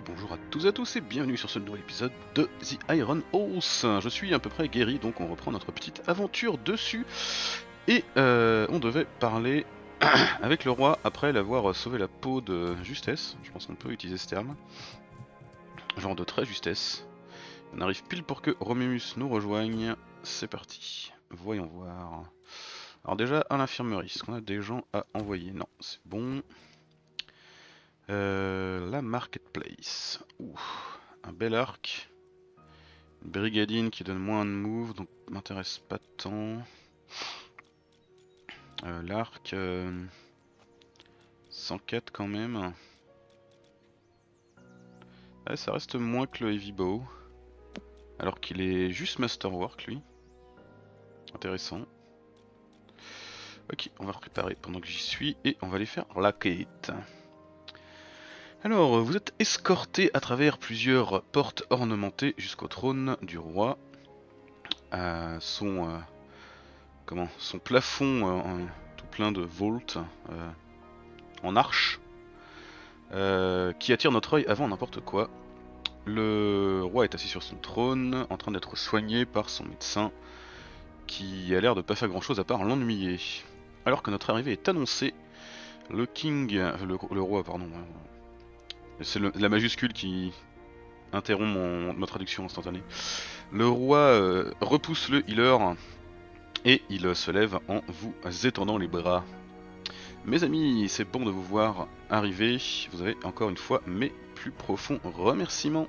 Bonjour à tous et à tous et bienvenue sur ce nouvel épisode de The Iron Horse. Je suis à peu près guéri donc on reprend notre petite aventure dessus. Et euh, on devait parler avec le roi après l'avoir sauvé la peau de justesse. Je pense qu'on peut utiliser ce terme. Genre de très justesse. On arrive pile pour que Romémus nous rejoigne. C'est parti. Voyons voir. Alors déjà à l'infirmerie, est-ce qu'on a des gens à envoyer? Non, c'est bon. Euh, la marketplace. Un bel arc. Une brigadine qui donne moins de move, donc m'intéresse pas tant. Euh, L'arc. 104 quand même. Ouais, ça reste moins que le Heavy Bow. Alors qu'il est juste Masterwork lui. Intéressant. Ok, on va préparer pendant que j'y suis et on va aller faire la quête. Alors, vous êtes escorté à travers plusieurs portes ornementées jusqu'au trône du roi. Euh, son, euh, comment, son plafond euh, tout plein de volts en arche qui attire notre œil avant n'importe quoi. Le roi est assis sur son trône, en train d'être soigné par son médecin, qui a l'air de pas faire grand chose à part l'ennuyer. Alors que notre arrivée est annoncée, le king, le, roi, pardon, c'est la majuscule qui interrompt mon, ma traduction instantanée. Le roi euh, repousse le healer et il se lève en vous étendant les bras. Mes amis, c'est bon de vous voir arriver. Vous avez encore une fois mes plus profonds remerciements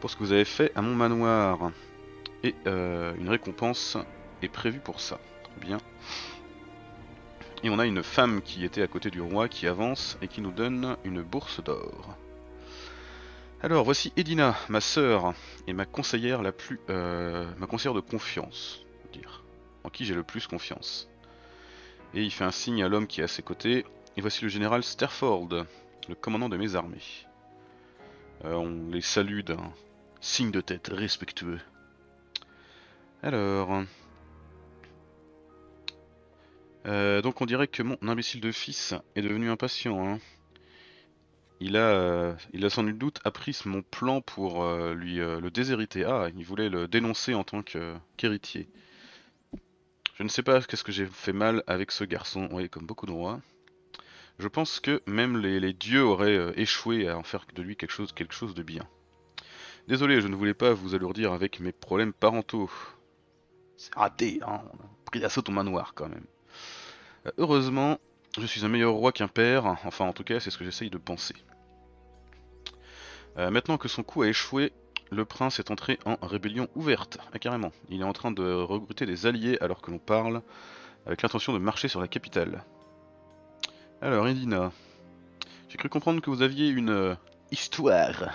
pour ce que vous avez fait à mon manoir. Et euh, une récompense est prévue pour ça. Bien. Et on a une femme qui était à côté du roi qui avance et qui nous donne une bourse d'or. Alors voici Edina, ma sœur et ma conseillère la plus, euh, ma conseillère de confiance, dire, en qui j'ai le plus confiance. Et il fait un signe à l'homme qui est à ses côtés. Et voici le général Sterford, le commandant de mes armées. Euh, on les salue d'un signe de tête respectueux. Alors, euh, donc on dirait que mon imbécile de fils est devenu impatient. Hein. Il a, euh, il a sans doute appris mon plan pour euh, lui euh, le déshériter. Ah, il voulait le dénoncer en tant qu'héritier. Je ne sais pas qu'est-ce que j'ai fait mal avec ce garçon, oui, comme beaucoup de rois. Je pense que même les, dieux auraient échoué à en faire de lui quelque chose, de bien. Désolé, je ne voulais pas vous alourdir avec mes problèmes parentaux. C'est raté, hein, on a pris d'assaut ton manoir quand même. Heureusement, je suis un meilleur roi qu'un père, enfin en tout cas c'est ce que j'essaye de penser. Euh, maintenant que son coup a échoué, le prince est entré en rébellion ouverte. Ah carrément, il est en train de recruter des alliés alors que l'on parle, avec l'intention de marcher sur la capitale. Alors Edina, j'ai cru comprendre que vous aviez une euh, histoire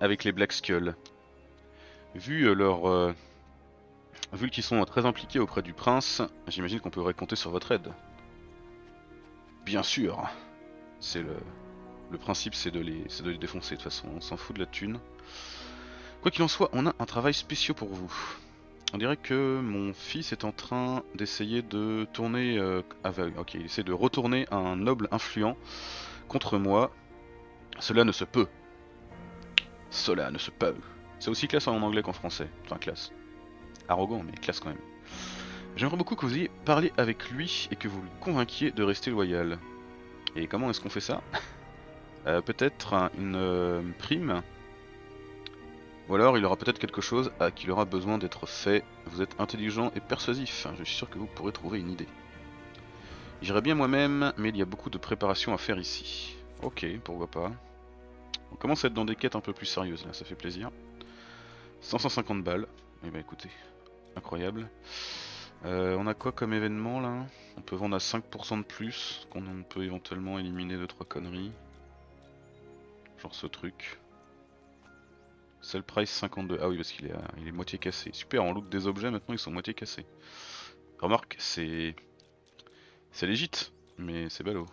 avec les Black Skull. Vu euh, leur... vu qu'ils sont très impliqués auprès du prince, j'imagine qu'on pourrait compter sur votre aide. Bien sûr. C'est le, le principe, c'est de les, de les défoncer. De toute façon, on s'en fout de la thune. Quoi qu'il en soit, on a un travail spécial pour vous. On dirait que mon fils est en train d'essayer de tourner, euh, ok, il de retourner un noble influent contre moi. Cela ne se peut. Cela ne se peut. C'est aussi classe en anglais qu'en français. Enfin, classe. Arrogant, mais classe quand même. J'aimerais beaucoup que vous ayez parlé avec lui et que vous le convainquiez de rester loyal. Et comment est-ce qu'on fait ça Euh, Peut-être un- une euh, prime Ou alors il aura peut-être quelque chose à qui il aura besoin d'être fait. Vous êtes intelligent et persuasif, je suis sûr que vous pourrez trouver une idée. J'irai bien moi-même, mais il y a beaucoup de préparation à faire ici. Ok, pourquoi pas. On commence à être dans des quêtes un peu plus sérieuses là, ça fait plaisir. 550 balles. Eh ben écoutez, incroyable. Euh, on a quoi comme événement là? On peut vendre à 5% de plus, qu'on on peut éventuellement éliminer 2-3 conneries. Genre ce truc. Sell price 52. Ah oui, parce qu'il est, il est moitié cassé. Super, on loot des objets, maintenant ils sont moitié cassés. Remarque, c'est. C'est légit, mais c'est ballot.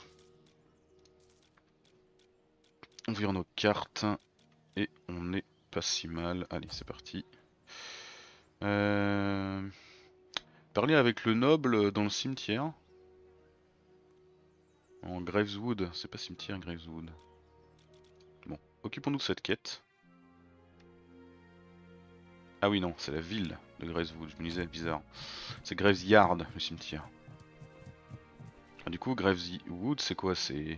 On vire nos cartes et on est pas si mal. Allez, c'est parti. Euh... Parler avec le noble dans le cimetière. En Graveswood, c'est pas cimetière Graveswood. Bon, occupons-nous de cette quête. Ah oui, non, c'est la ville de Graveswood, je me disais, bizarre. C'est Graves Yard, le cimetière. Ah, du coup, Graveswood, c'est quoi? C'est.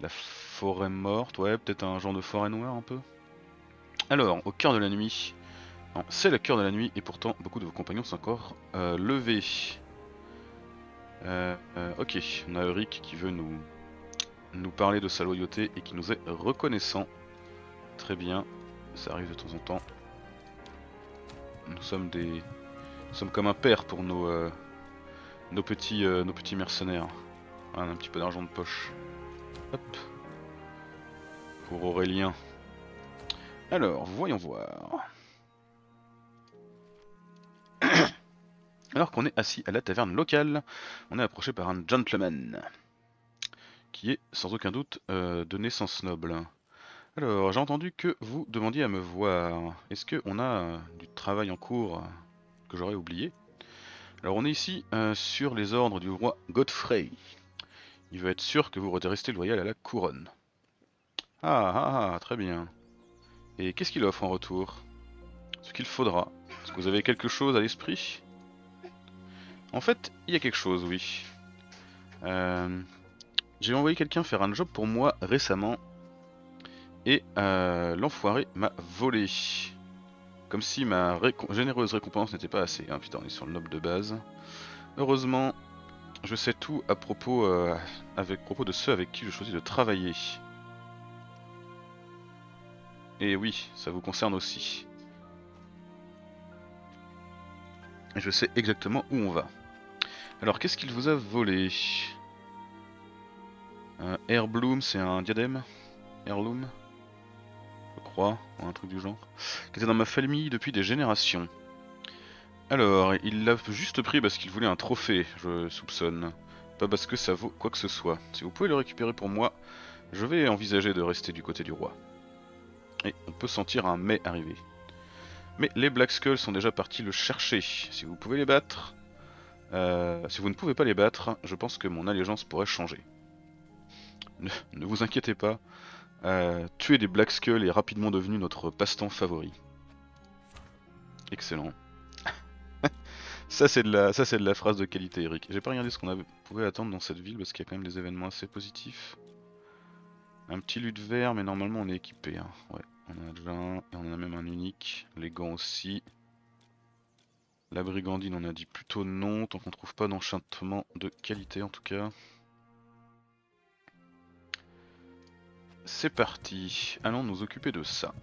La forêt morte, ouais, peut-être un genre de forêt noire un peu. Alors, au cœur de la nuit. C'est le cœur de la nuit et pourtant beaucoup de vos compagnons sont encore euh, levés. Euh, euh, ok, on a Eric qui veut nous, nous parler de sa loyauté et qui nous est reconnaissant. Très bien, ça arrive de temps en temps. Nous sommes des, nous sommes comme un père pour nos, nos petits, nos petits mercenaires. un petit peu d'argent de poche. Hop. Pour Aurélien. Alors, voyons voir. Alors qu'on est assis à la taverne locale, on est approché par un gentleman, qui est sans aucun doute euh, de naissance noble. Alors, j'ai entendu que vous demandiez à me voir. Est-ce qu'on a euh, du travail en cours que j'aurais oublié? Alors, on est ici euh, sur les ordres du roi Godfrey. Il veut être sûr que vous restez loyal à la couronne. Ah, ah, ah, très bien. Et qu'est-ce qu'il offre en retour? Ce qu'il faudra? Est-ce que vous avez quelque chose à l'esprit? En fait, il y a quelque chose, oui. Euh, J'ai envoyé quelqu'un faire un job pour moi récemment. Et euh, l'enfoiré m'a volé. Comme si ma généreuse récompense n'était pas assez. Hein, putain, on est sur le noble de base. Heureusement, je sais tout à propos, euh, propos de ceux avec qui je choisis de travailler. Et oui, ça vous concerne aussi. Je sais exactement où on va. Alors, qu'est-ce qu'il vous a volé? Un Airbloom, c'est un diadème? Heirloom? Je crois, ou un truc du genre. Qui était dans ma famille depuis des générations. Alors, il l'a juste pris parce qu'il voulait un trophée, je soupçonne. Pas parce que ça vaut quoi que ce soit. Si vous pouvez le récupérer pour moi, je vais envisager de rester du côté du roi. Et on peut sentir un mais arriver. Mais les Black Skulls sont déjà partis le chercher. Si vous pouvez les battre... Euh, si vous ne pouvez pas les battre, je pense que mon allégeance pourrait changer. Ne, vous inquiétez pas. Euh, tuer des Black Skulls est rapidement devenu notre passe-temps favori. Excellent. ça c'est de la, c'est de la phrase de qualité, Eric. J'ai pas regardé ce qu'on pouvait attendre dans cette ville parce qu'il y a quand même des événements assez positifs. Un petit lutte vert, mais normalement on est équipé. Hein. Ouais, on en a un, et on en a même un unique. Les gants aussi. La brigandine, on a dit plutôt non, tant qu'on trouve pas d'enchantement de qualité en tout cas. C'est parti, allons nous occuper de ça.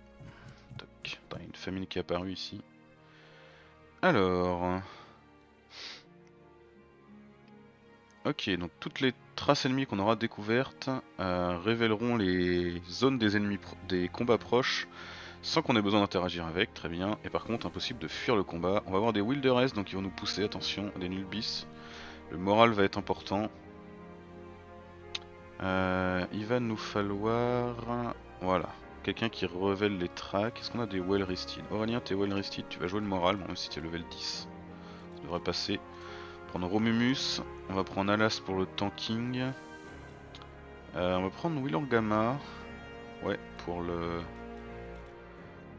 Il y a une famine qui est apparue ici. Alors... Ok, donc toutes les traces ennemies qu'on aura découvertes euh, révéleront les zones des combats proches sans qu'on ait besoin d'interagir avec, très bien. Et par contre, impossible de fuir le combat. On va avoir des Wilderness, donc ils vont nous pousser, attention, des Nulbis. Le moral va être important. Euh, il va nous falloir... Voilà, quelqu'un qui révèle les tracks. Est-ce qu'on a des well rested Aurélien, t'es well rested, tu vas jouer le moral, même si t'es level 10. Ça devrait passer. Prendre Romumus, on va prendre Alas pour le tanking. Euh, on va prendre Willangama. Ouais, pour le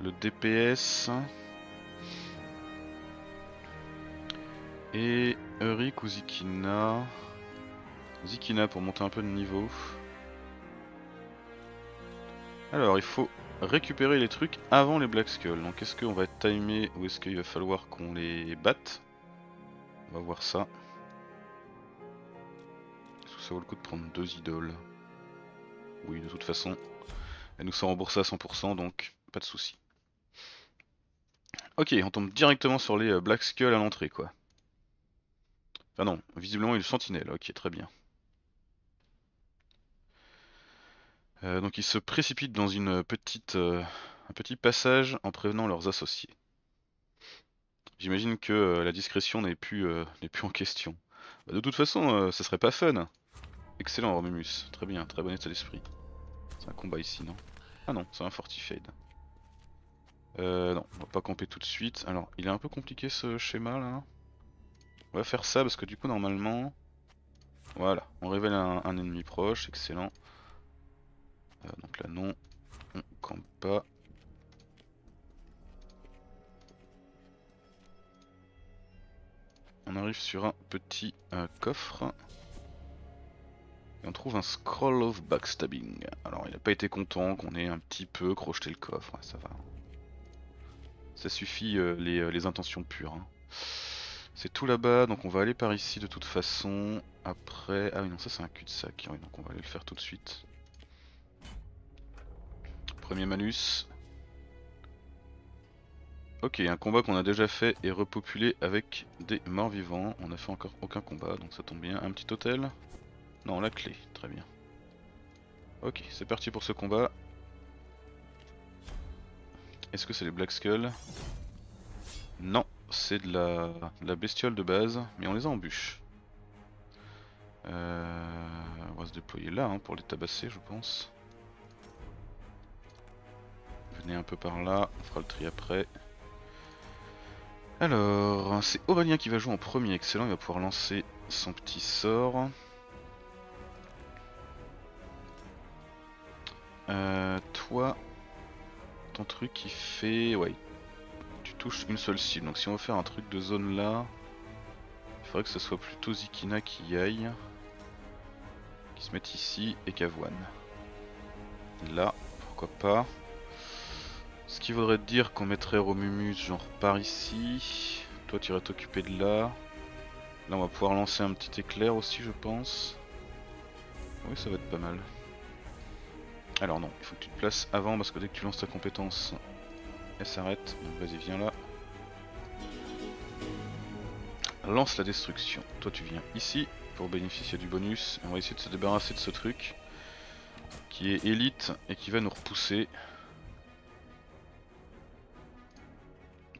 le DPS. Et Eurik ou Zikina. Zikina pour monter un peu de niveau. Alors il faut récupérer les trucs avant les Black Skull. Donc est-ce qu'on va être timé ou est-ce qu'il va falloir qu'on les batte? On va voir ça. Est-ce que ça vaut le coup de prendre deux idoles Oui de toute façon. Elles nous sont remboursées à 100% donc pas de soucis. Ok, on tombe directement sur les euh, Black Skull à l'entrée, quoi. Enfin non, visiblement il sentinelle, ok, très bien. Euh, donc ils se précipitent dans une petite, euh, un petit passage en prévenant leurs associés. J'imagine que la discrétion n'est plus, plus en question. Bah, de toute façon, ça serait pas fun. Excellent Romumus, très bien, très bon état d'esprit. C'est un combat ici, non? Ah non, c'est un Fortified. Euh, non, on va pas camper tout de suite. Alors, il est un peu compliqué ce schéma là. On va faire ça parce que du coup, normalement... Voilà, on révèle un, ennemi proche, excellent. Euh, donc là non, on campe pas. On arrive sur un petit euh, coffre. Et on trouve un scroll of backstabbing. Alors il n'a pas été content qu'on ait un petit peu crocheté le coffre, ça va. Ça suffit euh, les, les, intentions pures. Hein. C'est tout là-bas, donc on va aller par ici de toute façon. Après... Ah oui non ça c'est un cul-de-sac, donc on va aller le faire tout de suite. Premier malus. Ok, un combat qu'on a déjà fait est repopulé avec des morts vivants. On a fait encore aucun combat, donc ça tombe bien. Un petit hôtel Non, la clé, très bien. Ok, c'est parti pour ce combat. Est-ce que c'est les Black Skull Non, c'est de la, la, bestiole de base, mais on les a en bûche. Euh, on va se déployer là hein, pour les tabasser, je pense. Venez un peu par là, on fera le tri après. Alors, c'est Aurélien qui va jouer en premier, excellent, il va pouvoir lancer son petit sort. Euh, toi, truc il fait... Ouais, tu touches une seule cible, donc si on veut faire un truc de zone là, il faudrait que ce soit plutôt Zikina qui y aille. Qui se mette ici et Cavoine. Là, pourquoi pas. Ce qui voudrait dire qu'on mettrait Romumus genre par ici. Toi tu irais t'occuper de là. Là on va pouvoir lancer un petit éclair aussi je pense. Oui ça va être pas mal. Alors non, il faut que tu te places avant parce que dès que tu lances ta compétence, elle s'arrête. Donc vas-y viens là. Lance la destruction. Toi tu viens ici pour bénéficier du bonus. on va essayer de se débarrasser de ce truc qui est élite et qui va nous repousser.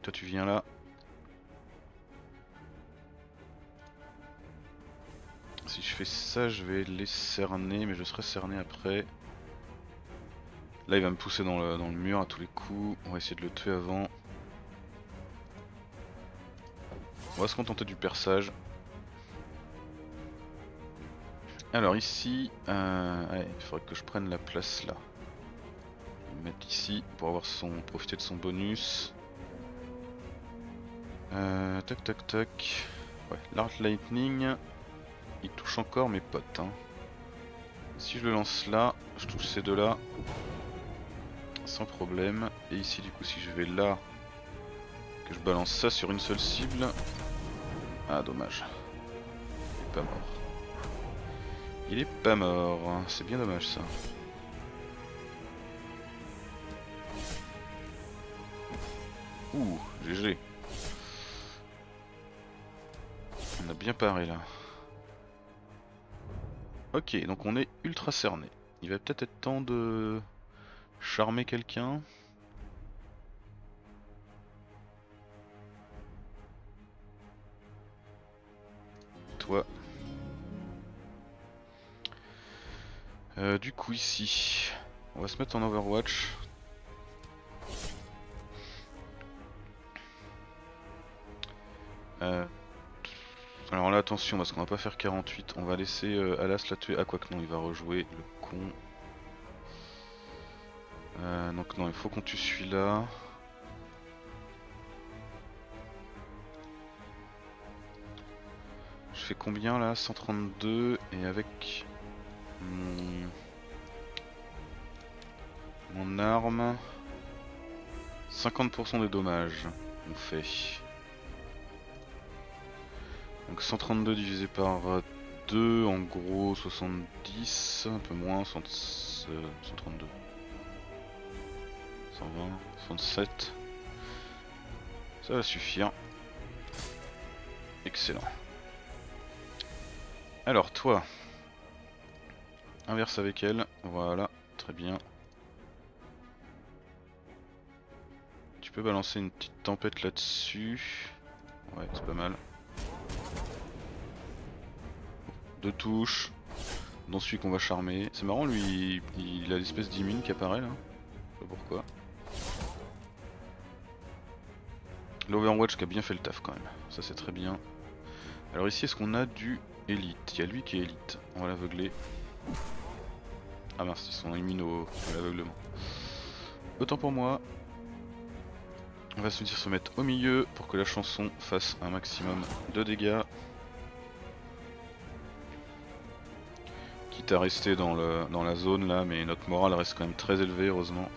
Toi tu viens là. Si je fais ça, je vais les cerner, mais je serai cerné après. Là, il va me pousser dans le, mur à tous les coups. On va essayer de le tuer avant. On va se contenter du perçage. Alors ici, euh, il faudrait que je prenne la place là. Je vais me mettre ici pour avoir son, profiter de son bonus. Euh, tac tac tac. Ouais, l'Art Lightning, il touche encore mes potes. Hein. Si je le lance là, je touche ces deux là. Sans problème. Et ici du coup si je vais là, que je balance ça sur une seule cible. Ah dommage. Il est pas mort. Il est pas mort. C'est bien dommage ça. Ouh, GG. On a bien paré là. Ok, donc on est ultra cerné. Il va peut-être être temps de charmer quelqu'un. Toi. Euh, du coup ici, on va se mettre en Overwatch. Euh, alors là attention parce qu'on va pas faire 48, on va laisser euh, Alas la tuer. Ah quoi que non, il va rejouer le con. Euh, donc non, il faut qu'on tue celui-là. Je fais combien là? 132 et avec mon, arme 50% des dommages on fait. Donc 132 divisé par 2, en gros 70, un peu moins, 132. 120, 67. Ça va suffire. Excellent. Alors toi, inverse avec elle, voilà, très bien. Tu peux balancer une petite tempête là-dessus. Ouais, c'est pas mal. Deux touches, dont celui qu'on va charmer. C'est marrant, lui, il a l'espèce d'immune qui apparaît là. Je sais pas pourquoi. L'Overwatch qui a bien fait le taf quand même, ça c'est très bien. Alors ici est-ce qu'on a du élite Il y a lui qui est élite, on va l'aveugler. Ah mince, ils sont immunes au, l'aveuglement. Autant pour moi. On va se dire se mettre au milieu pour que la chanson fasse un maximum de dégâts. Quitte à rester dans, le, dans la zone là, mais notre morale reste quand même très élevée heureusement.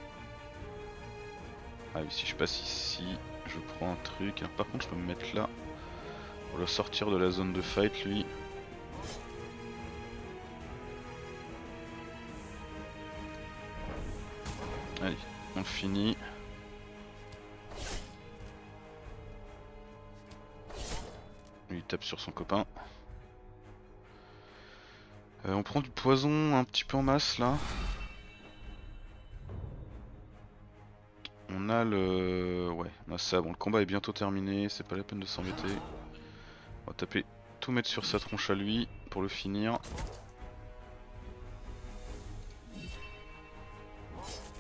Ah oui, si je passe ici, je prends un truc. par contre, je peux me mettre là pour le sortir de la zone de fight lui. Allez, on finit. Il tape sur son copain. Euh, on prend du poison un petit peu en masse là. Le... Ouais, on a ça. Bon, le combat est bientôt terminé, c'est pas la peine de s'embêter. On va taper, tout mettre sur sa tronche à lui pour le finir.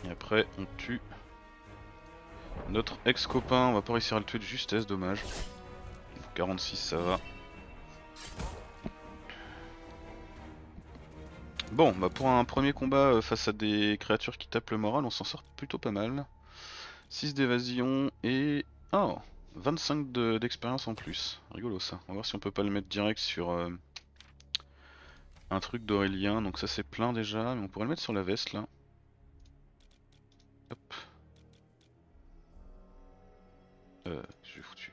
Et après, on tue notre ex-copain. On va pas réussir à le tuer de justesse, dommage. 46, ça va. Bon, bah pour un premier combat euh, face à des créatures qui tapent le moral, on s'en sort plutôt pas mal. 6 d'évasion et... Oh 25 d'expérience en plus. Rigolo ça. On va voir si on peut pas le mettre direct sur euh, un truc d'Aurélien. Donc ça c'est plein déjà, mais on pourrait le mettre sur la veste là. Hop. Euh, je vais foutu.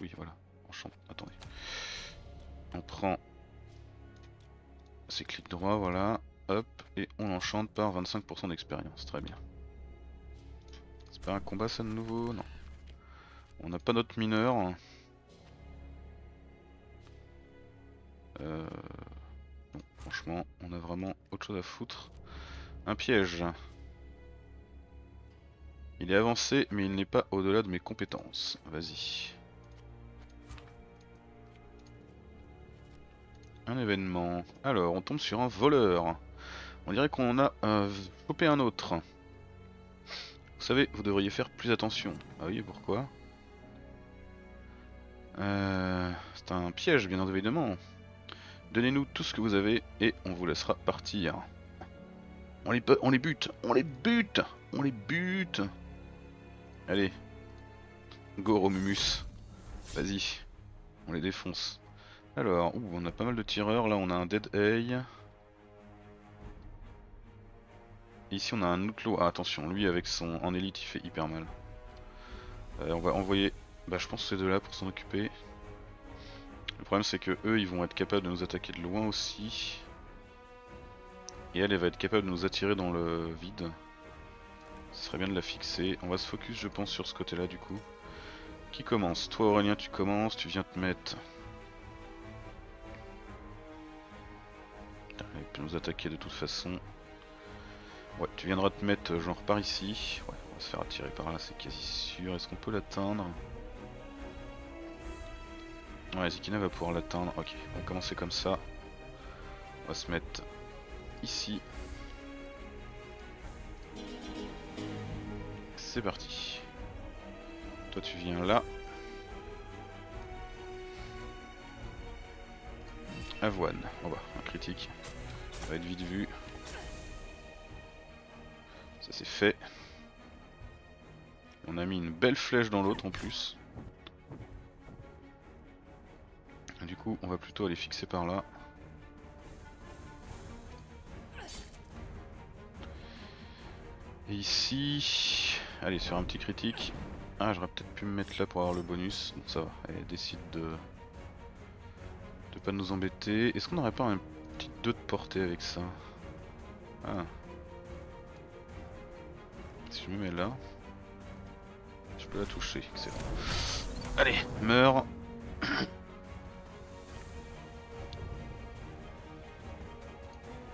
Oui voilà, on Attendez. On prend c'est clic droit, voilà, hop, et on enchante par 25% d'expérience, très bien. Un combat ça de nouveau Non. On n'a pas notre mineur. Euh... franchement, on a vraiment autre chose à foutre. Un piège. Il est avancé, mais il n'est pas au-delà de mes compétences. Vas-y. Un événement. Alors, on tombe sur un voleur. On dirait qu'on a euh, chopé un autre. Vous savez, vous devriez faire plus attention. Ah oui, pourquoi? Euh, C'est un piège, bien évidemment. Donnez-nous tout ce que vous avez et on vous laissera partir. On les, on les bute, on les bute, on les bute. Allez, go Romumus. Vas-y, on les défonce. Alors, on a pas mal de tireurs. Là, on a un Dead Eye. Ici, on a un Outlaw. Ah, attention, lui, avec son en élite, il fait hyper mal. Euh, on va envoyer, bah, je pense, ces deux-là pour s'en occuper. Le problème, c'est que eux, ils vont être capables de nous attaquer de loin aussi. Et elle, elle va être capable de nous attirer dans le vide. Ce serait bien de la fixer. On va se focus, je pense, sur ce côté-là, du coup. Qui commence? Toi, Aurélien, tu commences. Tu viens te mettre Il peut nous attaquer de toute façon. Ouais, tu viendras te mettre euh, genre par ici. Ouais, on va se faire attirer par là, c'est quasi sûr. Est-ce qu'on peut l'atteindre? Ouais, Zikina va pouvoir l'atteindre. Ok, on va commencer comme ça. On va se mettre ici. C'est parti. Toi tu viens là. Avoine. Oh bah, un critique. Ça va être vite vu. On a mis une belle flèche dans l'autre en plus. Du coup, on va plutôt aller fixer par là. Et ici, allez sur un petit critique. Ah, j'aurais peut-être pu me mettre là pour avoir le bonus. Bon, ça va, elle décide de de pas nous embêter. Est-ce qu'on n'aurait pas un petit 2 de portée avec ça? Ah. Si je me mets là, je peux la toucher. Excellent. Allez, meurs.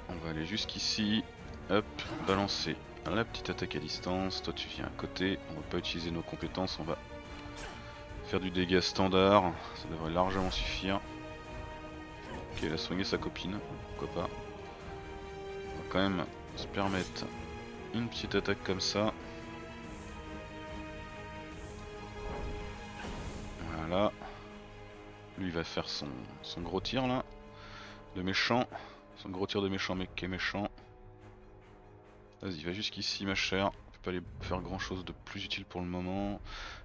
On va aller jusqu'ici. Hop, balancer la petite attaque à distance. Toi tu viens à côté. On va pas utiliser nos compétences. On va faire du dégât standard. Ça devrait largement suffire. Ok, elle a soigné sa copine, pourquoi pas. On va quand même se permettre une petite attaque comme ça. Voilà. Lui va faire son, son gros tir là. Le méchant. Un gros tir de méchant mec qui est méchant. Vas-y, va jusqu'ici ma chère. On peut pas aller faire grand chose de plus utile pour le moment.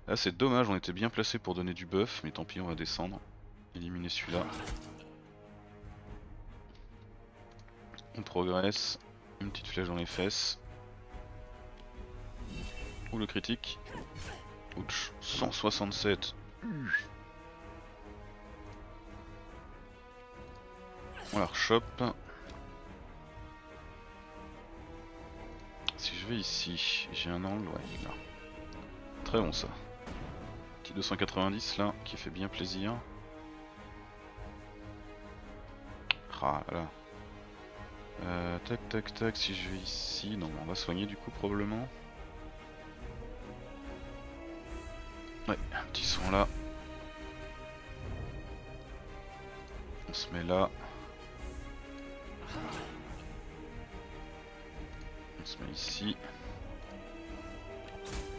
Là c'est dommage, on était bien placé pour donner du buff, mais tant pis on va descendre. Éliminer celui-là. On progresse. Une petite flèche dans les fesses. Ou le critique. Ouch, 167. On la rechoppe. Si je vais ici, j'ai un angle, là. Très bon ça. Petit 290 là, qui fait bien plaisir. Ah là. Euh, tac tac tac, si je vais ici, non on va soigner du coup probablement. Ouais, un petit son là. On se met là. On se met ici.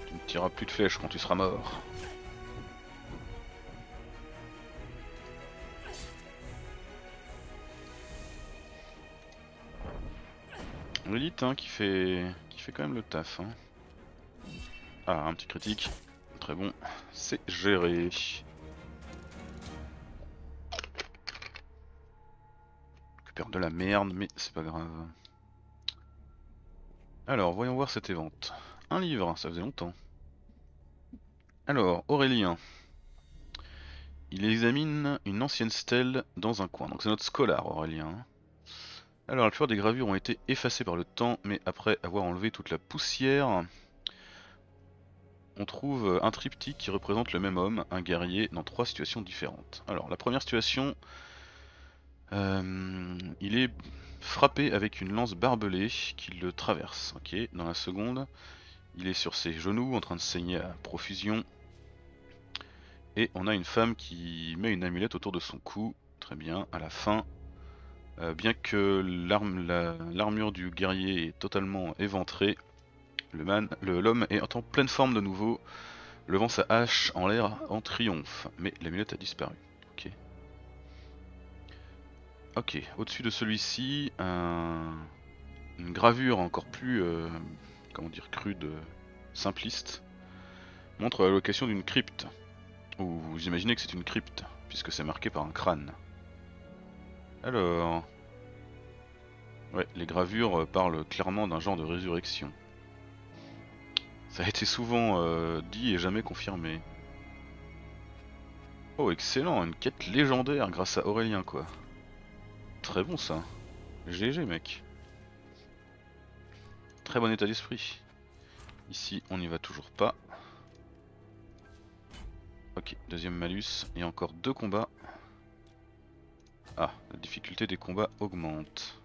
Tu ne tireras plus de flèches quand tu seras mort. L'élite hein, qui fait qui fait quand même le taf. Hein. Ah, un petit critique. Très bon. C'est géré. Récupère de la merde, mais c'est pas grave. Alors, voyons voir cette évente. Un livre, ça faisait longtemps. Alors, Aurélien. Il examine une ancienne stèle dans un coin. Donc c'est notre scolar, Aurélien. Alors, la plupart des gravures ont été effacées par le temps, mais après avoir enlevé toute la poussière, on trouve un triptyque qui représente le même homme, un guerrier, dans trois situations différentes. Alors, la première situation, euh, il est frappé avec une lance barbelée qui le traverse. Ok? Dans la seconde, il est sur ses genoux en train de saigner à profusion. Et on a une femme qui met une amulette autour de son cou. Très bien. À la fin, euh, bien que l'armure du guerrier est totalement éventrée, l'homme est en pleine forme de nouveau, levant sa hache en l'air en triomphe. Mais l'amulette a disparu. Ok. Ok, au-dessus de celui-ci, une gravure encore plus, euh, comment dire, crude, simpliste, montre la location d'une crypte. Ou vous imaginez que c'est une crypte, puisque c'est marqué par un crâne. Alors... Ouais, les gravures euh, parlent clairement d'un genre de résurrection. Ça a été souvent euh, dit et jamais confirmé. Oh excellent, une quête légendaire grâce à Aurélien quoi. Très bon ça. GG mec. Très bon état d'esprit. Ici on n'y va toujours pas. Ok, deuxième malus et encore deux combats. Ah, la difficulté des combats augmente.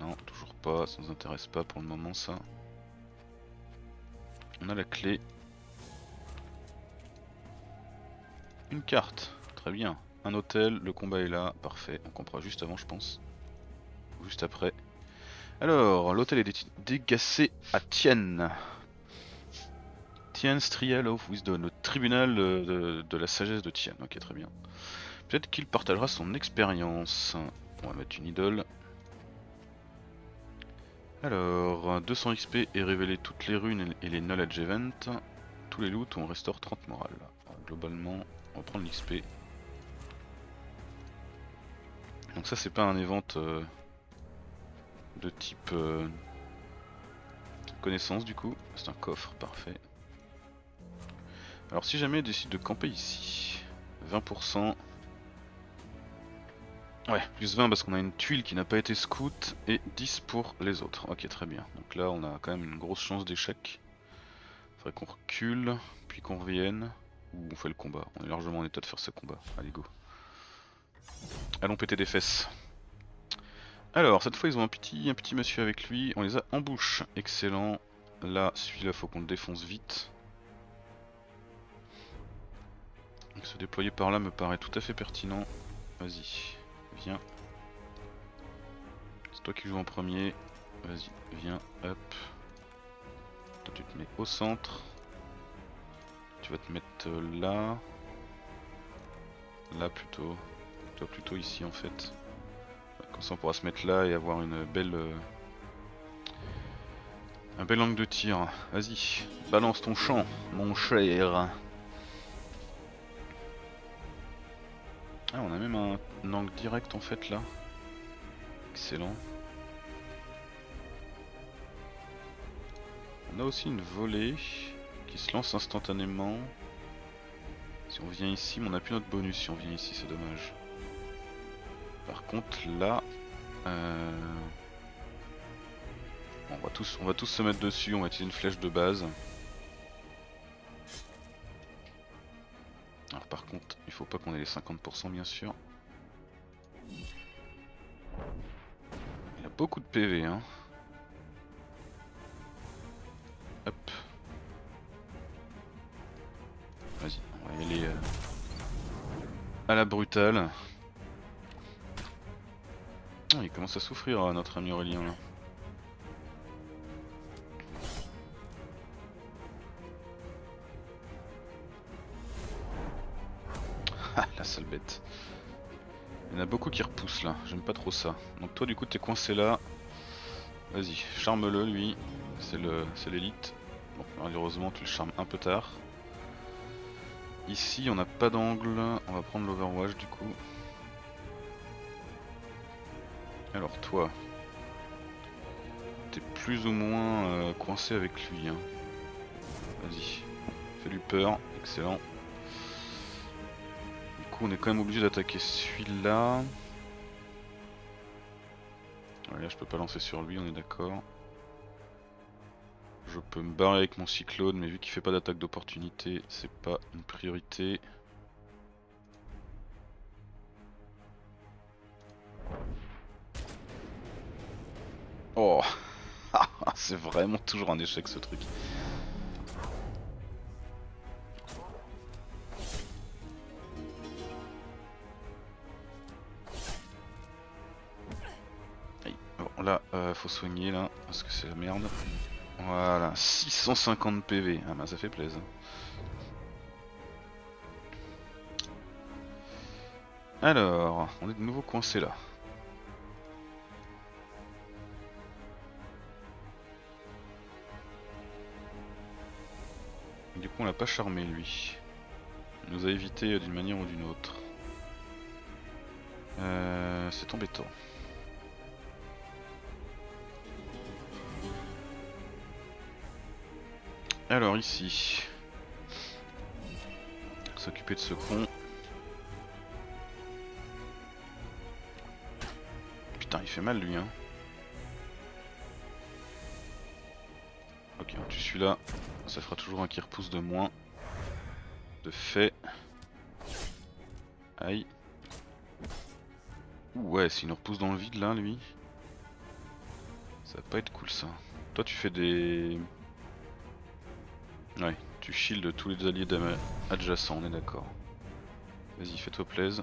Non, toujours pas, ça nous intéresse pas pour le moment ça. On a la clé. Une carte, très bien. Un hôtel, le combat est là, parfait. On comprend juste avant je pense. juste après. Alors, l'hôtel est dégacé à Tienne. Tien's Trial of Wisdom, le tribunal de, la sagesse de Tien. Ok, très bien. Peut-être qu'il partagera son expérience. On va mettre une idole. Alors, 200 XP et révéler toutes les runes et les knowledge events. Tous les loots, on restaure 30 morales. globalement, on va prendre l'XP. Donc ça c'est pas un event euh, de type euh, connaissance du coup, c'est un coffre, parfait. Alors si jamais il décide de camper ici, 20%. Ouais, plus 20 parce qu'on a une tuile qui n'a pas été scout et 10 pour les autres. Ok, très bien. Donc là, on a quand même une grosse chance d'échec. Faudrait qu'on recule, puis qu'on revienne, ou on fait le combat. On est largement en état de faire ce combat. Allez, go. Allons péter des fesses. Alors, cette fois, ils ont un petit, un petit monsieur avec lui. On les a en bouche. Excellent. Là, celui-là, faut qu'on le défonce vite. se déployer par là me paraît tout à fait pertinent. Vas-y, viens. C'est toi qui joues en premier. Vas-y, viens, hop. Toi tu te mets au centre. Tu vas te mettre là. Là plutôt. Toi plutôt ici en fait. Comme ça on pourra se mettre là et avoir une belle... euh, Un bel angle de tir. Vas-y, balance ton champ, mon cher. Ah on a même un, angle direct en fait là. Excellent. On a aussi une volée qui se lance instantanément. Si on vient ici, mais on n'a plus notre bonus si on vient ici, c'est dommage. Par contre là, euh, on va tous, on va tous se mettre dessus. On va utiliser une flèche de base. Alors par contre, il faut pas qu'on ait les 50% bien sûr. Beaucoup de PV hein. Hop. Vas-y, on va y aller euh, à la brutale. Ah, il commence à souffrir euh, notre ami Aurélien là. Ah la sale bête. Il y en a beaucoup qui repoussent là, j'aime pas trop ça. Donc toi du coup t'es coincé là. Vas-y, charme-le lui, c'est l'élite. Bon malheureusement tu le charmes un peu tard. Ici on n'a pas d'angle, on va prendre l'overwatch du coup. Alors toi, t'es plus ou moins euh, coincé avec lui. Hein. Vas-y, fais-lui peur, excellent. On est quand même obligé d'attaquer celui-là. Là je peux pas lancer sur lui, on est d'accord. Je peux me barrer avec mon cyclone, mais vu qu'il fait pas d'attaque d'opportunité, c'est pas une priorité. Oh C'est vraiment toujours un échec ce truc. Faut soigner là, parce que c'est la merde. Voilà, 650 PV. Ah bah ça fait plaisir. Alors, on est de nouveau coincé là. Du coup on l'a pas charmé lui. Il nous a évité d'une manière ou d'une autre. Euh, C'est embêtant. Alors ici, s'occuper de ce con. Putain, il fait mal lui, hein. Ok, on tue celui-là. Ça fera toujours un qui repousse de moins. De fait. Aïe. Ouais, s'il nous repousse dans le vide là, lui. Ça va pas être cool ça. Toi, tu fais des. Ouais, tu shield tous les alliés adjacents, on est d'accord. Vas-y, fais-toi plaise.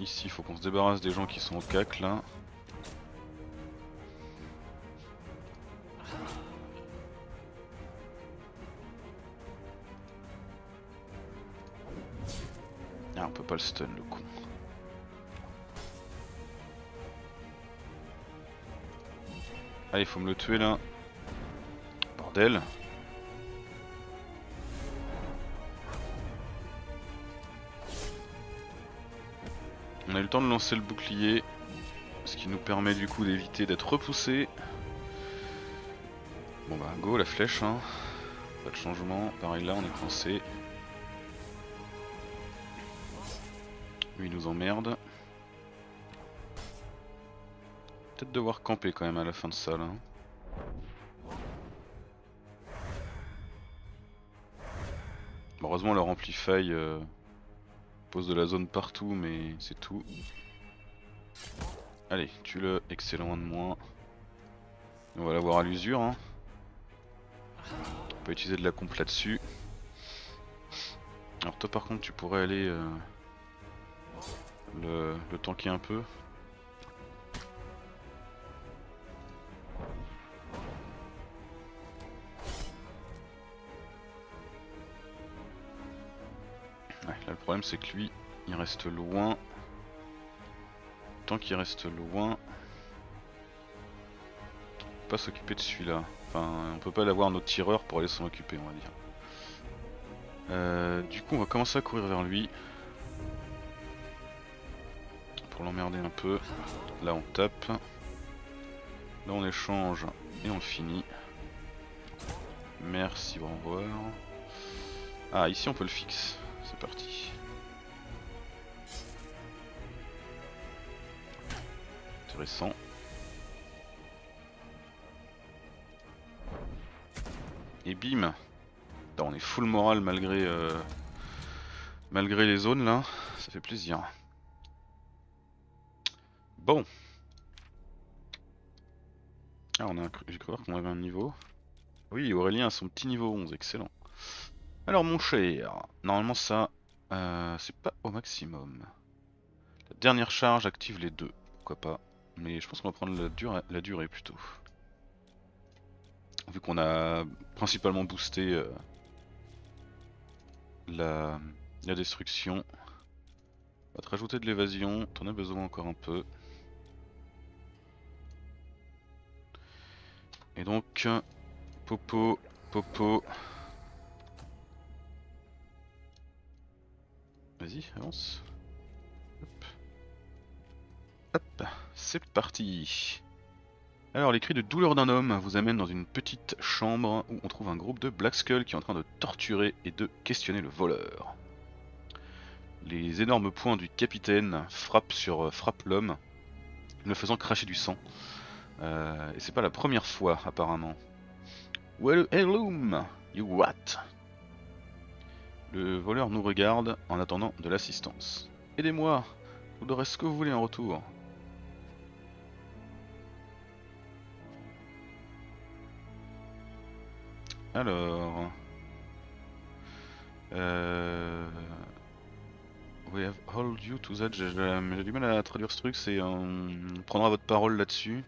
Ici, faut qu'on se débarrasse des gens qui sont au cac là. Ah, on peut pas le stun le con. Il faut me le tuer là. Bordel. On a eu le temps de lancer le bouclier, ce qui nous permet du coup d'éviter d'être repoussé. Bon bah go la flèche hein. Pas de changement, pareil là on est coincé. Lui il nous emmerde. Peut-être devoir camper quand même à la fin de ça là. Bon, heureusement leur amplify euh, pose de la zone partout mais c'est tout. Allez, tue le, excellent de moins. On va l'avoir à l'usure. Hein. On peut utiliser de la comp là-dessus. Alors toi par contre tu pourrais aller euh, le, le tanker un peu. Problème c'est que lui, il reste loin. Tant qu'il reste loin, pas s'occuper de celui-là. Enfin, on peut pas l'avoir notre tireur pour aller s'en occuper, on va dire. Euh, du coup, on va commencer à courir vers lui. Pour l'emmerder un peu. Là, on tape. Là, on échange et on finit. Merci, au revoir. Ah, ici, on peut le fixer. C'est parti. Et bim On est full moral malgré euh, malgré les zones là, ça fait plaisir. Bon. Ah on a j'ai cru qu'on avait un niveau. Oui Aurélien a son petit niveau 11, excellent. Alors mon cher, normalement ça euh, c'est pas au maximum. La dernière charge active les deux, pourquoi pas. Mais je pense qu'on va prendre la, durée, la durée plutôt. Vu qu'on a principalement boosté euh, la, la destruction. On va te rajouter de l'évasion, t'en as besoin encore un peu. Et donc, Popo, Popo. Vas-y, avance. Hop. C'est parti. Alors les cris de douleur d'un homme vous amènent dans une petite chambre où on trouve un groupe de Black Skull qui est en train de torturer et de questionner le voleur. Les énormes poings du capitaine frappent sur euh, frappent l'homme, le faisant cracher du sang. Euh, et c'est pas la première fois apparemment. Well, hello, you what? Le voleur nous regarde en attendant de l'assistance. Aidez-moi, vous aurez ce que vous voulez en retour. Alors... Euh... We have hold you to that. J'ai du mal à traduire ce truc, c'est on prendra votre parole là-dessus.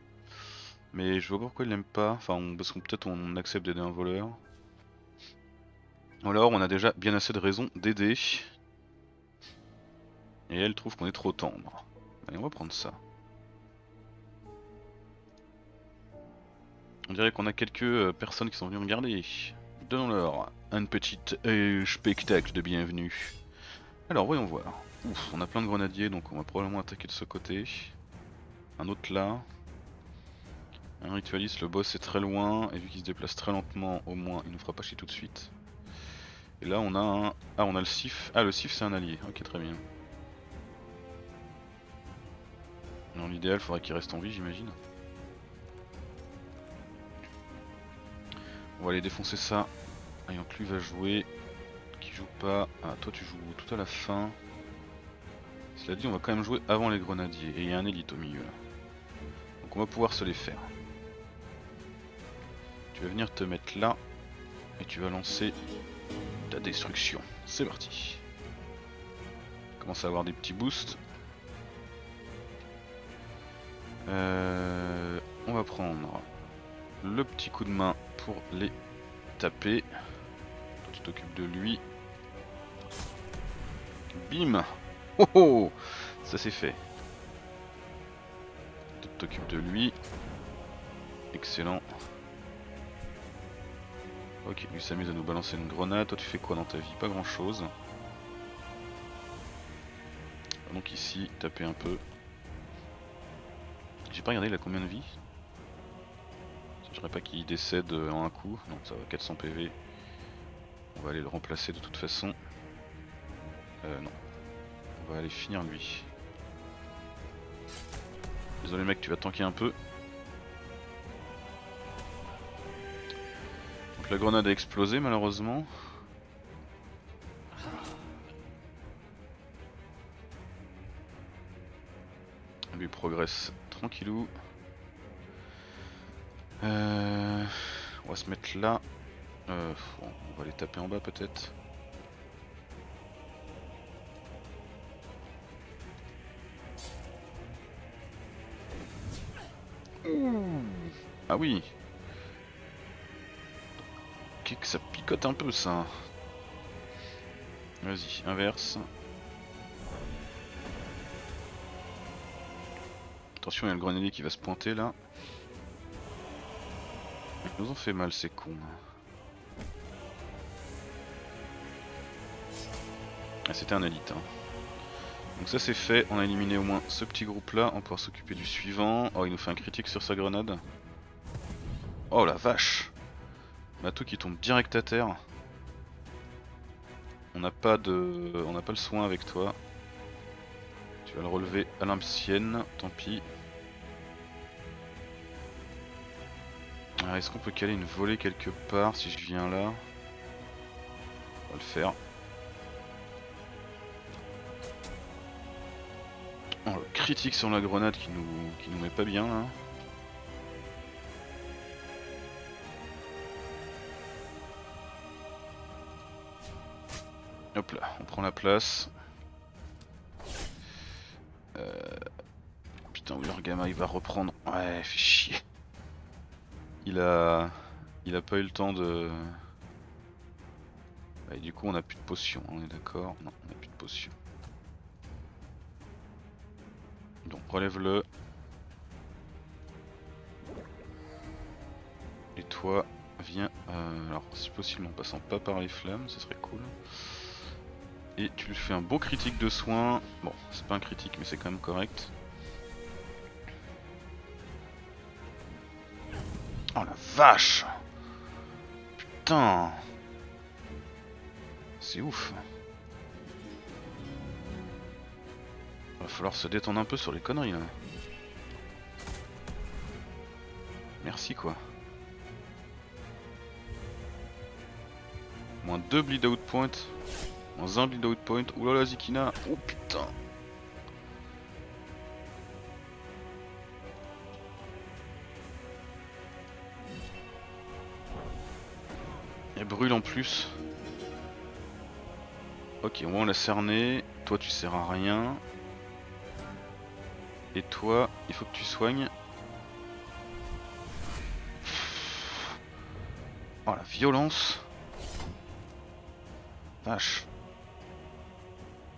Mais je vois pourquoi il l'aime pas. Enfin, parce qu'on peut-être on accepte d'aider un voleur. Ou alors on a déjà bien assez de raisons d'aider. Et elle trouve qu'on est trop tendre. Allez, on va prendre ça. On dirait qu'on a quelques euh, personnes qui sont venues regarder. Donnons-leur un petit euh, spectacle de bienvenue. Alors voyons voir. Ouf, on a plein de grenadiers donc on va probablement attaquer de ce côté. Un autre là. Un ritualiste, le boss est très loin et vu qu'il se déplace très lentement au moins il nous fera pas chier tout de suite. Et là on a un... Ah on a le sif. Ah le sif c'est un allié, ok très bien. Dans l'idéal faudrait qu'il reste en vie j'imagine. On va aller défoncer ça. Ayant que lui va jouer. Qui joue pas. Ah, toi tu joues tout à la fin. Cela dit, on va quand même jouer avant les grenadiers. Et il y a un élite au milieu là. Donc on va pouvoir se les faire. Tu vas venir te mettre là. Et tu vas lancer ta destruction. C'est parti. Commence à avoir des petits boosts. Euh, on va prendre le petit coup de main pour les taper. tu t'occupes de lui. Bim Oh oh Ça c'est fait. Tu t'occupes de lui. Excellent. Ok, lui s'amuse à nous balancer une grenade. Toi tu fais quoi dans ta vie? Pas grand chose. Donc ici, taper un peu. J'ai pas regardé il a combien de vie? Je dirais pas qu'il décède en un coup. Non, ça va 400 PV. On va aller le remplacer de toute façon. Euh, non. On va aller finir lui. Désolé mec, tu vas tanker un peu. Donc la grenade a explosé malheureusement. Lui progresse tranquillou. Euh, on va se mettre là. Euh, on va les taper en bas peut-être. Ah oui Ok que ça picote un peu ça. Vas-y, inverse. Attention, il y a le grenadier qui va se pointer là. Ils nous ont fait mal ces cons. Ah, C'était un élite. Hein. Donc ça c'est fait, on a éliminé au moins ce petit groupe là, on pourra s'occuper du suivant. Oh il nous fait un critique sur sa grenade. Oh la vache Matou qui tombe direct à terre. On n'a pas de. On n'a pas le soin avec toi. Tu vas le relever à tant pis. Est-ce qu'on peut caler une volée quelque part si je viens là? On va le faire. Oh, le critique sur la grenade qui nous, qui nous met pas bien là. Hop là, on prend la place. Euh... Putain, Gamma il va reprendre. Ouais, fait chier. Il a. Il a pas eu le temps de. Et du coup, on a plus de potions, on est d'accord Non, on a plus de potions. Donc, relève-le. Et toi, viens. Euh, alors, si possible, en passant pas par les flammes, ce serait cool. Et tu lui fais un beau critique de soin. Bon, c'est pas un critique, mais c'est quand même correct. Oh la vache Putain C'est ouf Va falloir se détendre un peu sur les conneries là. Merci quoi. Moins 2 bleed out points. Moins un bleed out point. Oulala Zikina. Oh putain. Elle brûle en plus. Ok, on l'a cerné. Toi tu sers à rien. Et toi, il faut que tu soignes. Oh la violence. Vache.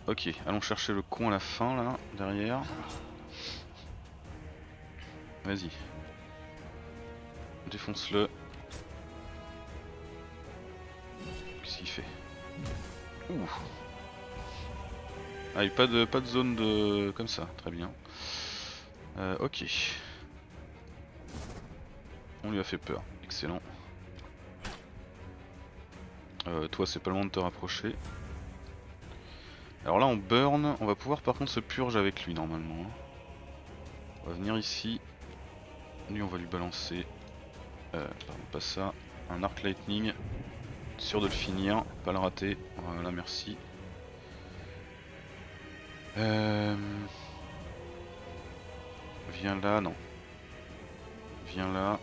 Ok, allons chercher le con à la fin là, derrière. Vas-y. Défonce-le. Ouh. Ah, a pas de, pas de zone de... comme ça, très bien. Euh, ok. On lui a fait peur, excellent. Euh, toi c'est pas le moment de te rapprocher. Alors là on burn, on va pouvoir par contre se purge avec lui normalement. On va venir ici. Lui on va lui balancer, euh, pardon pas ça, un arc lightning. Sûr de le finir, pas le rater. Voilà merci. Euh... Viens là, non. Viens là.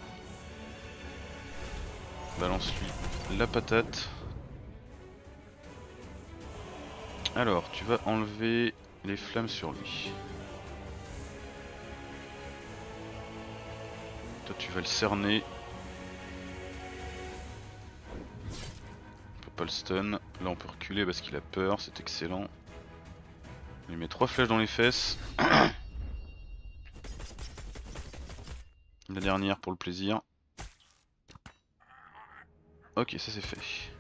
Balance lui la patate. Alors, tu vas enlever les flammes sur lui. Toi, tu vas le cerner. Pas. Là, on peut reculer parce qu'il a peur, c'est excellent. Lui met trois flèches dans les fesses. La dernière pour le plaisir. Ok, ça c'est fait.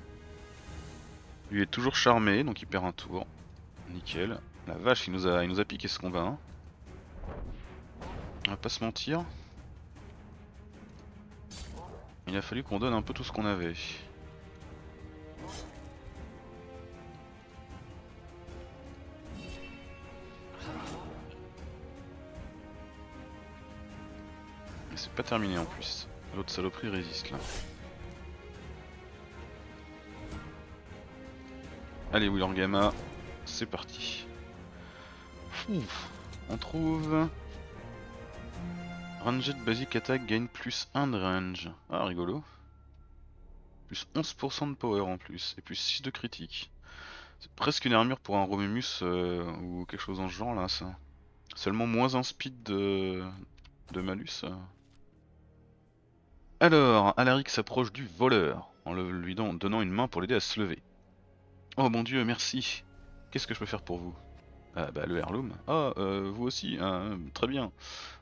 Lui est toujours charmé, donc il perd un tour. Nickel. La vache, il nous a, il nous a piqué ce combat. Hein. On va pas se mentir. Il a fallu qu'on donne un peu tout ce qu'on avait. C'est pas terminé en plus. L'autre saloperie résiste là. Allez Gamma, c'est parti. on trouve... Ranged Basic Attack gagne plus 1 de range. Ah rigolo. Plus 11% de power en plus, et plus 6 de critique. C'est presque une armure pour un Romimus euh, ou quelque chose dans ce genre là ça. Seulement moins un speed de, de malus. Alors, Alaric s'approche du voleur, en lui donnant une main pour l'aider à se lever. Oh mon dieu, merci. Qu'est-ce que je peux faire pour vous? Ah bah le heirloom. Ah, euh, vous aussi, hein, très bien.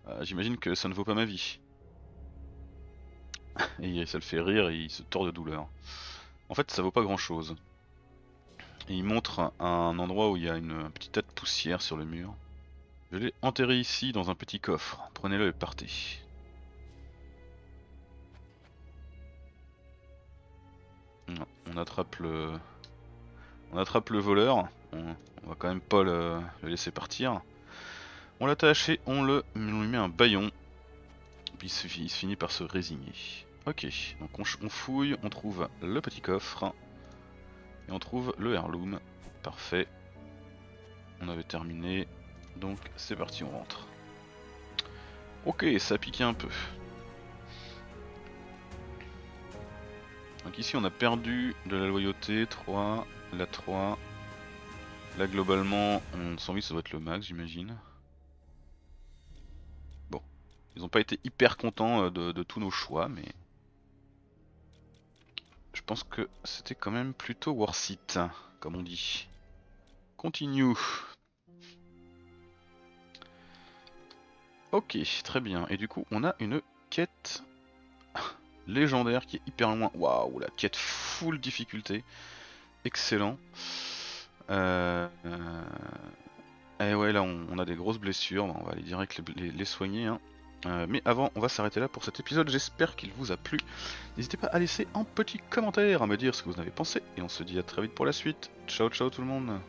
Ah, J'imagine que ça ne vaut pas ma vie. et ça le fait rire et il se tord de douleur. En fait, ça vaut pas grand chose. Et il montre un endroit où il y a une petite tas de poussière sur le mur. Je l'ai enterré ici dans un petit coffre. Prenez-le et partez. On attrape le. Voleur. On, va quand même pas le, laisser partir. On l'attache et on, le, lui met un baillon. Puis il finit par se résigner. Ok, donc on, on fouille, on trouve le petit coffre. Et on trouve le heirloom. Parfait. On avait terminé. Donc c'est parti, on rentre. Ok, ça a piqué un peu. Donc ici on a perdu de la loyauté, 3, la 3. Là globalement, on 108 ça doit être le max j'imagine. Bon, ils ont pas été hyper contents euh, de, tous nos choix, mais... Je pense que c'était quand même plutôt worth comme on dit. Continue. Ok, très bien. Et du coup, on a une quête légendaire qui est hyper loin. Waouh, la quête full difficulté. Excellent. Euh, euh, Et ouais, là on, a des grosses blessures. On va aller direct les soigner. hein. Euh, mais avant, on va s'arrêter là pour cet épisode. J'espère qu'il vous a plu. N'hésitez pas à laisser un petit commentaire, à me dire ce que vous en avez pensé. Et on se dit à très vite pour la suite. Ciao, ciao tout le monde.